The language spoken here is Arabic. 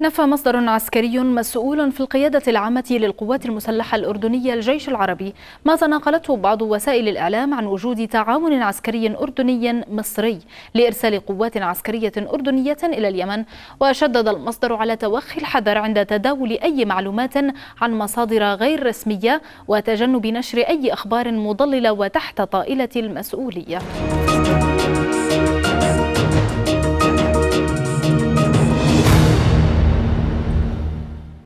نفى مصدر عسكري مسؤول في القيادة العامة للقوات المسلحة الأردنية الجيش العربي ما تناقلته بعض وسائل الإعلام عن وجود تعاون عسكري أردني مصري لإرسال قوات عسكرية أردنية إلى اليمن. وشدد المصدر على توخي الحذر عند تداول أي معلومات عن مصادر غير رسمية وتجنب نشر أي أخبار مضللة وتحت طائلة المسؤولية.